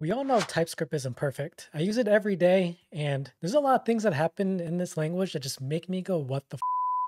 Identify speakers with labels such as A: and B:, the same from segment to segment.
A: We all know TypeScript isn't perfect. I use it every day, and there's a lot of things that happen in this language that just make me go, what the f?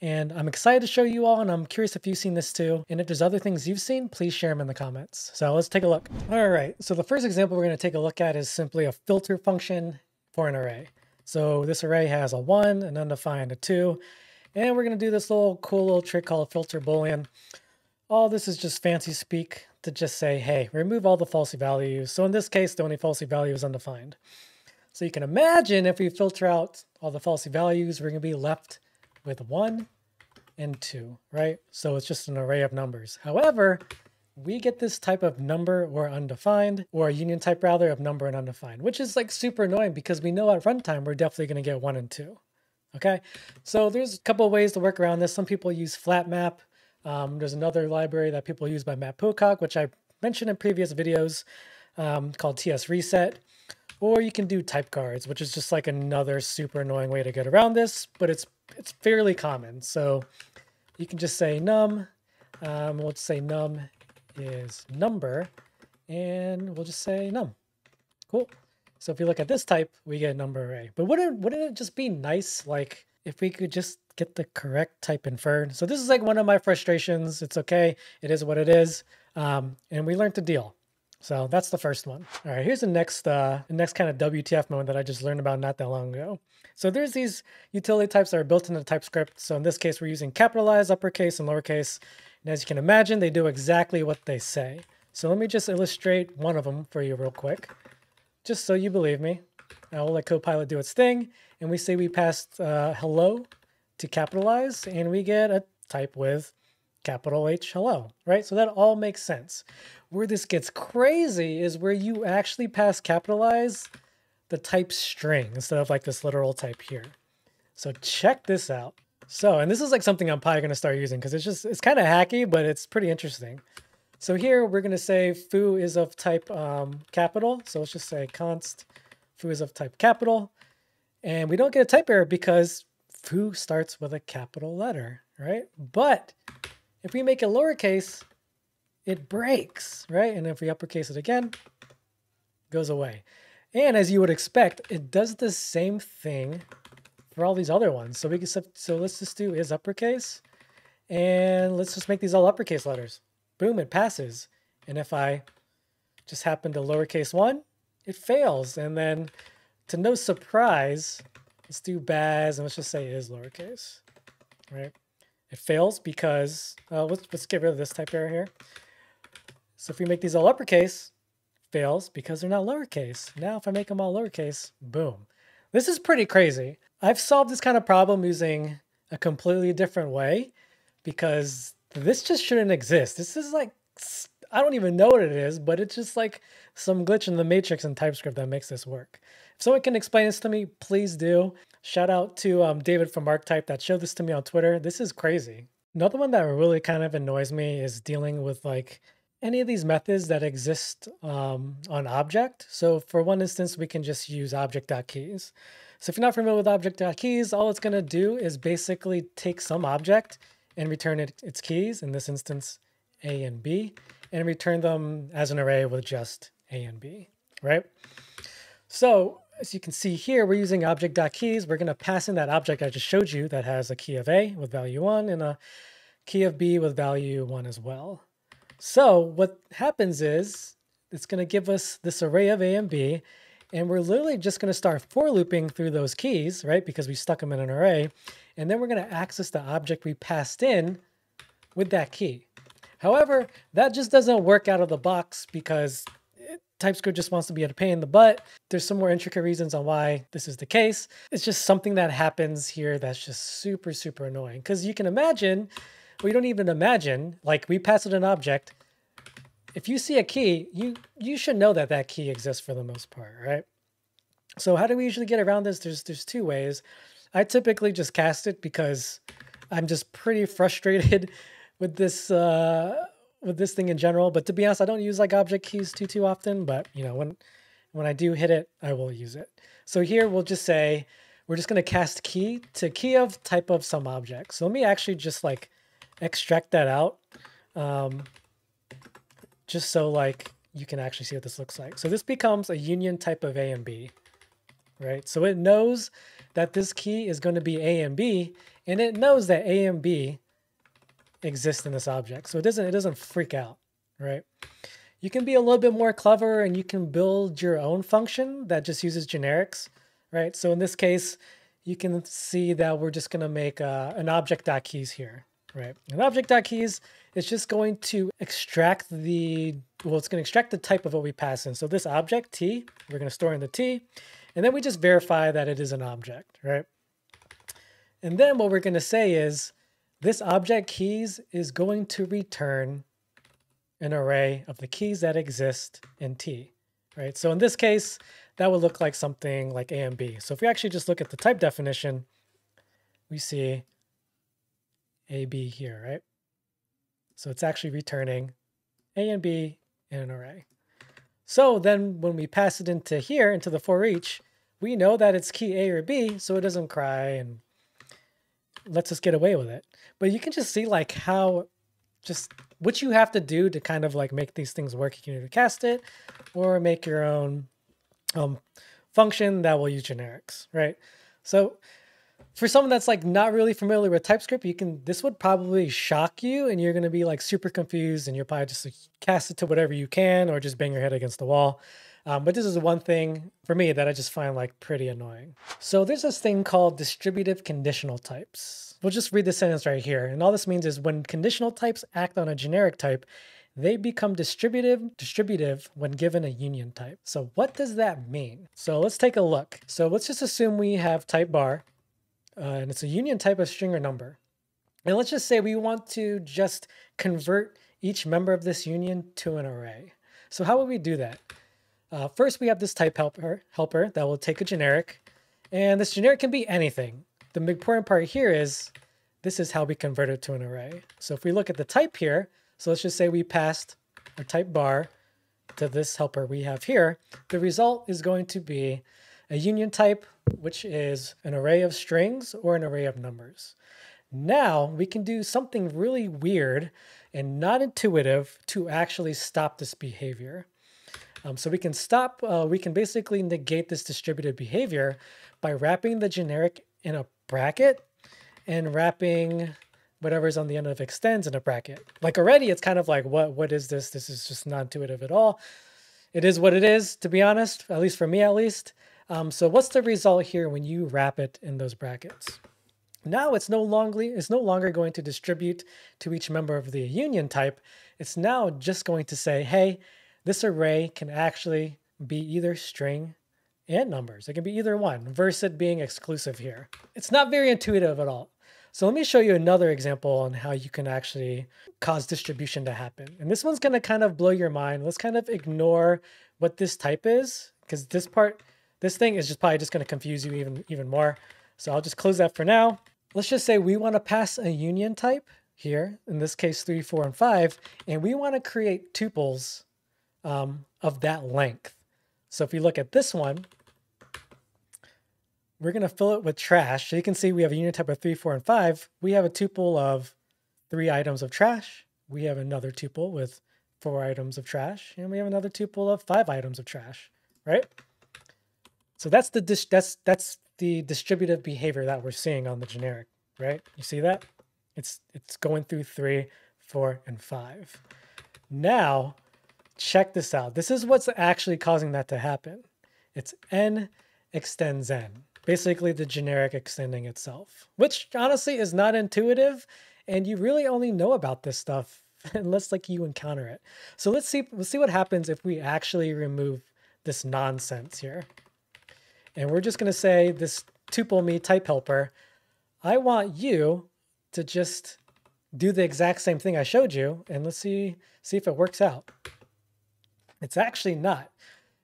A: And I'm excited to show you all, and I'm curious if you've seen this too. And if there's other things you've seen, please share them in the comments. So let's take a look. All right, so the first example we're gonna take a look at is simply a filter function for an array. So this array has a one, an undefined, a two, and we're gonna do this little cool little trick called filter boolean. All this is just fancy speak to just say, hey, remove all the falsy values. So in this case, the only falsy value is undefined. So you can imagine if we filter out all the falsy values, we're going to be left with 1 and 2, right? So it's just an array of numbers. However, we get this type of number or undefined, or a union type rather of number and undefined, which is like super annoying because we know at runtime we're definitely going to get 1 and 2. Okay, so there's a couple ways to work around this. Some people use flat map. Um, there's another library that people use by Matt Pocock, which I mentioned in previous videos um, called TS Reset. Or you can do type guards, which is just like another super annoying way to get around this, but it's it's fairly common. So you can just say num, um, we'll just say num is number, and we'll just say num. Cool. So if you look at this type, we get a number array. But wouldn't wouldn't it just be nice, like if we could just get the correct type inferred. So this is like one of my frustrations. It's okay. It is what it is. Um, and we learned to deal. So that's the first one. All right, here's the next uh, the next kind of WTF moment that I just learned about not that long ago. So there's these utility types that are built into TypeScript. So in this case, we're using capitalized, uppercase, and lowercase. And as you can imagine, they do exactly what they say. So let me just illustrate one of them for you real quick, just so you believe me. I will let Copilot do its thing. And we say we passed uh, hello to capitalize and we get a type with capital H hello, right? So that all makes sense. Where this gets crazy is where you actually pass capitalize the type string instead of like this literal type here. So check this out. So, and this is like something I'm probably going to start using because it's just, it's kind of hacky, but it's pretty interesting. So here we're going to say foo is of type um, capital. So let's just say const foo is of type capital. And we don't get a type error because foo starts with a capital letter, right? But if we make it lowercase, it breaks, right? And if we uppercase it again, goes away. And as you would expect, it does the same thing for all these other ones. So we can so let's just do is uppercase, and let's just make these all uppercase letters. Boom, it passes. And if I just happen to lowercase one, it fails. And then to no surprise, Let's do Baz, and let's just say it is lowercase, right? It fails because, uh, let's, let's get rid of this type error here. So if we make these all uppercase, fails because they're not lowercase. Now if I make them all lowercase, boom. This is pretty crazy. I've solved this kind of problem using a completely different way because this just shouldn't exist. This is like, I don't even know what it is, but it's just like some glitch in the matrix in TypeScript that makes this work. If someone can explain this to me, please do. Shout out to um, David from Archetype that showed this to me on Twitter. This is crazy. Another one that really kind of annoys me is dealing with like any of these methods that exist um, on object. So for one instance, we can just use object.keys. So if you're not familiar with object.keys, all it's going to do is basically take some object and return it its keys, in this instance, A and B, and return them as an array with just A and B, right? So as you can see here, we're using object.keys. We're going to pass in that object I just showed you that has a key of A with value 1 and a key of B with value 1 as well. So what happens is it's going to give us this array of A and B, and we're literally just going to start for looping through those keys, right? Because we stuck them in an array. And then we're going to access the object we passed in with that key. However, that just doesn't work out of the box because TypeScript just wants to be a pain in the butt. There's some more intricate reasons on why this is the case. It's just something that happens here that's just super, super annoying. Because you can imagine, we don't even imagine, like we pass it an object. If you see a key, you, you should know that that key exists for the most part, right? So how do we usually get around this? There's, there's two ways. I typically just cast it because I'm just pretty frustrated with this uh, with this thing in general. But to be honest, I don't use like object keys too too often. But you know, when when I do hit it, I will use it. So here we'll just say we're just going to cast key to key of type of some object. So let me actually just like extract that out, um, just so like you can actually see what this looks like. So this becomes a union type of A and B, right? So it knows that this key is going to be A and B, and it knows that A and B exist in this object. So it doesn't it doesn't freak out, right? You can be a little bit more clever and you can build your own function that just uses generics, right? So in this case, you can see that we're just going to make uh, an object.keys here, right? An object.keys is just going to extract the, well, it's going to extract the type of what we pass in. So this object, t, we're going to store in the t, and then we just verify that it is an object, right? And then what we're going to say is this object keys is going to return an array of the keys that exist in T, right? So in this case, that would look like something like A and B. So if we actually just look at the type definition, we see AB here, right? So it's actually returning A and B in an array. So then when we pass it into here, into the for each, we know that it's key A or B, so it doesn't cry and lets us just get away with it. But you can just see like how just what you have to do to kind of like make these things work. You can either cast it or make your own um, function that will use generics, right? So for someone that's like not really familiar with TypeScript, you can this would probably shock you and you're gonna be like super confused and you'll probably just like, cast it to whatever you can or just bang your head against the wall. Um, but this is one thing for me that I just find like pretty annoying. So there's this thing called distributive conditional types. We'll just read the sentence right here. And all this means is when conditional types act on a generic type, they become distributive distributive when given a union type. So what does that mean? So let's take a look. So let's just assume we have type bar, uh, and it's a union type of string or number. And let's just say we want to just convert each member of this union to an array. So how would we do that? Uh, first, we have this type helper, helper that will take a generic, and this generic can be anything. The important part here is this is how we convert it to an array. So if we look at the type here, so let's just say we passed our type bar to this helper we have here, the result is going to be a union type, which is an array of strings or an array of numbers. Now we can do something really weird and not intuitive to actually stop this behavior. Um, so we can stop, uh, we can basically negate this distributed behavior by wrapping the generic in a bracket and wrapping whatever's on the end of extends in a bracket. Like already it's kind of like, what, what is this? This is just not intuitive at all. It is what it is, to be honest, at least for me at least. Um, so what's the result here when you wrap it in those brackets? Now it's no longer it's no longer going to distribute to each member of the union type. It's now just going to say, hey, this array can actually be either string and numbers. It can be either one versus it being exclusive here. It's not very intuitive at all. So let me show you another example on how you can actually cause distribution to happen. And this one's gonna kind of blow your mind. Let's kind of ignore what this type is because this part, this thing is just probably just gonna confuse you even, even more. So I'll just close that for now. Let's just say we wanna pass a union type here, in this case, three, four, and five, and we wanna create tuples um, of that length. So if you look at this one, we're going to fill it with trash. So you can see we have a union type of 3, 4, and 5. We have a tuple of three items of trash. We have another tuple with four items of trash. And we have another tuple of five items of trash, right? So that's the that's that's the distributive behavior that we're seeing on the generic, right? You see that? It's it's going through 3, 4, and 5. Now, check this out. This is what's actually causing that to happen. It's n extends n, basically the generic extending itself, which honestly is not intuitive, and you really only know about this stuff unless like you encounter it. So let's see let's see what happens if we actually remove this nonsense here. And we're just going to say this tuple me type helper, I want you to just do the exact same thing I showed you, and let's see see if it works out. It's actually not.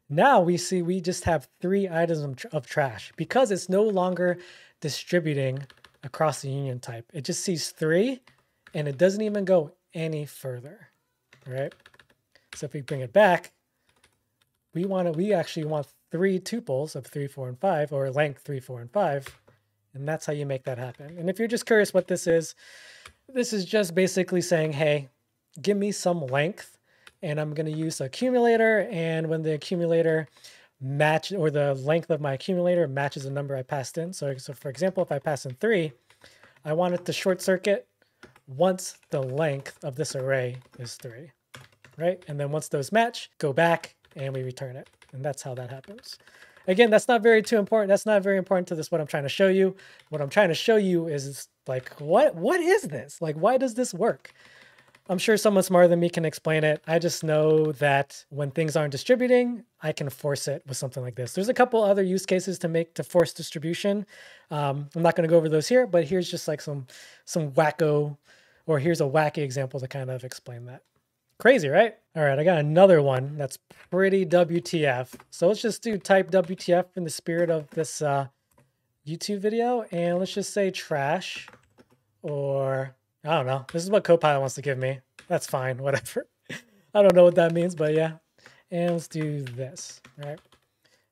A: Now we see we just have three items of trash because it's no longer distributing across the union type. It just sees three and it doesn't even go any further, right? So if we bring it back, we want to, we actually want three tuples of three, four, and five, or length three, four, and five. And that's how you make that happen. And if you're just curious what this is, this is just basically saying, hey, give me some length and I'm going to use accumulator. And when the accumulator match or the length of my accumulator matches the number I passed in. So, so for example, if I pass in three, I want it to short circuit once the length of this array is three, right? And then once those match, go back and we return it. And that's how that happens. Again, that's not very too important. That's not very important to this, what I'm trying to show you. What I'm trying to show you is like, what, what is this? Like, why does this work? I'm sure someone smarter than me can explain it. I just know that when things aren't distributing, I can force it with something like this. There's a couple other use cases to make to force distribution. Um, I'm not going to go over those here, but here's just like some some wacko, or here's a wacky example to kind of explain that. Crazy, right? All right, I got another one that's pretty WTF. So let's just do type WTF in the spirit of this uh, YouTube video, and let's just say trash, or I don't know. This is what Copilot wants to give me. That's fine, whatever. I don't know what that means, but yeah. And let's do this, right?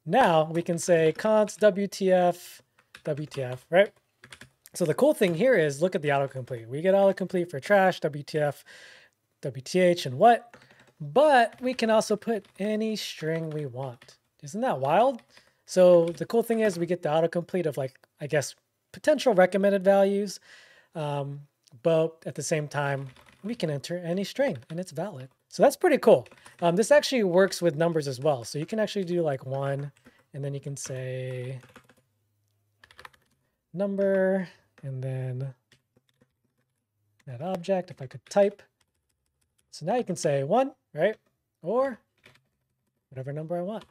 A: Now we can say const WTF, WTF, right? So the cool thing here is look at the autocomplete. We get autocomplete for trash, WTF, WTH, and what? But we can also put any string we want. Isn't that wild? So the cool thing is we get the autocomplete of like, I guess, potential recommended values. Um, but at the same time, we can enter any string and it's valid. So that's pretty cool. Um, this actually works with numbers as well. So you can actually do like one, and then you can say number, and then that object, if I could type. So now you can say one, right? Or whatever number I want.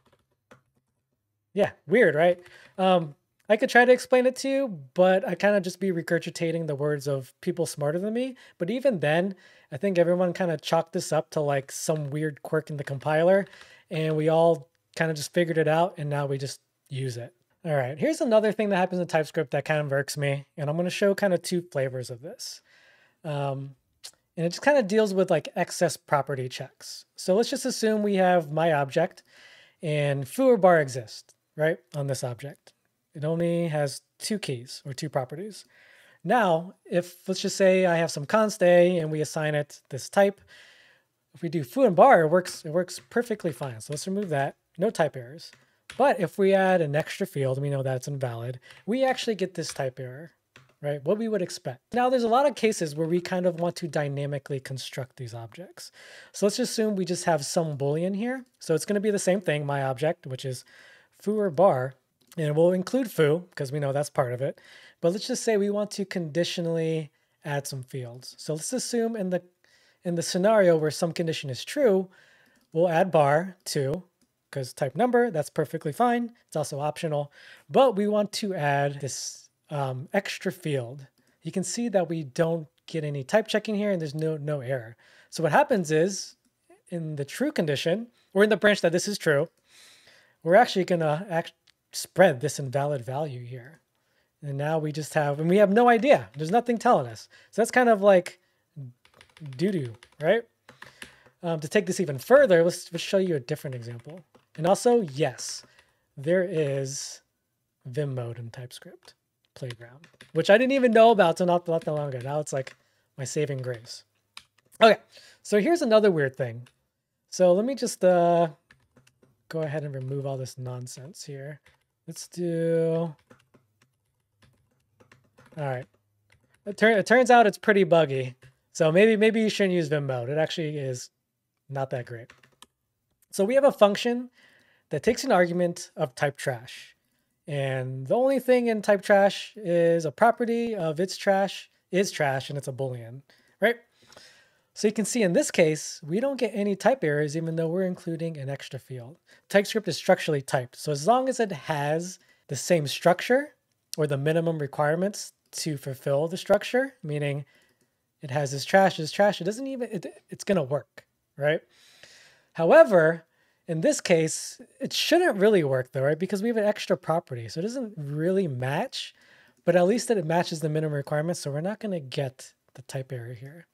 A: Yeah, weird, right? Um, I could try to explain it to you, but I kind of just be regurgitating the words of people smarter than me. But even then, I think everyone kind of chalked this up to like some weird quirk in the compiler, and we all kind of just figured it out, and now we just use it. All right, here's another thing that happens in TypeScript that kind of irks me, and I'm going to show kind of two flavors of this. Um, and it just kind of deals with like excess property checks. So let's just assume we have my object and foo or bar exist, right, on this object. It only has two keys or two properties. Now, if let's just say I have some const A and we assign it this type, if we do foo and bar, it works, it works perfectly fine. So let's remove that, no type errors. But if we add an extra field, we know that it's invalid, we actually get this type error, right? What we would expect. Now, there's a lot of cases where we kind of want to dynamically construct these objects. So let's just assume we just have some Boolean here. So it's going to be the same thing, my object, which is foo or bar, and we'll include foo because we know that's part of it. But let's just say we want to conditionally add some fields. So let's assume in the in the scenario where some condition is true, we'll add bar to because type number, that's perfectly fine. It's also optional, but we want to add this um, extra field. You can see that we don't get any type checking here and there's no, no error. So what happens is in the true condition, or in the branch that this is true, we're actually gonna act spread this invalid value here. And now we just have, and we have no idea. There's nothing telling us. So that's kind of like doo-doo, right? Um, to take this even further, let's, let's show you a different example. And also, yes, there is Vim mode in TypeScript Playground, which I didn't even know about until not, not that long ago. Now it's like my saving grace. Okay, so here's another weird thing. So let me just uh, go ahead and remove all this nonsense here. Let's do... All right. It, tur it turns out it's pretty buggy. So maybe maybe you shouldn't use Vim mode. It actually is not that great. So we have a function that takes an argument of type trash. And the only thing in type trash is a property of its trash is trash and it's a boolean, right? So you can see in this case, we don't get any type errors even though we're including an extra field. TypeScript is structurally typed. So as long as it has the same structure or the minimum requirements to fulfill the structure, meaning it has this trash, this trash, it doesn't even, it, it's to work, right? However, in this case, it shouldn't really work though, right? Because we have an extra property. So it doesn't really match, but at least that it matches the minimum requirements. So we're not to get the type error here.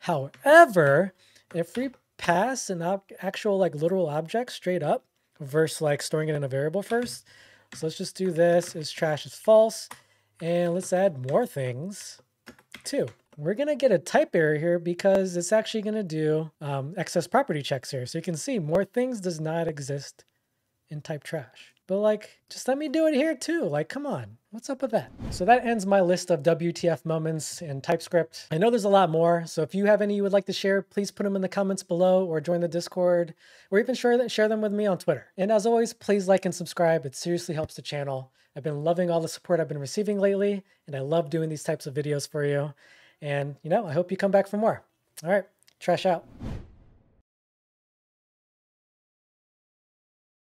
A: However, if we pass an actual like literal object straight up versus like storing it in a variable first. So let's just do this is trash is false. And let's add more things too. we're going to get a type error here because it's actually going to do um, excess property checks here. So you can see more things does not exist in type trash. But like, just let me do it here too. Like, come on, what's up with that? So that ends my list of WTF moments in TypeScript. I know there's a lot more. So if you have any you would like to share, please put them in the comments below or join the Discord or even share, share them with me on Twitter. And as always, please like and subscribe. It seriously helps the channel. I've been loving all the support I've been receiving lately, and I love doing these types of videos for you. And, you know, I hope you come back for more. All right, trash out.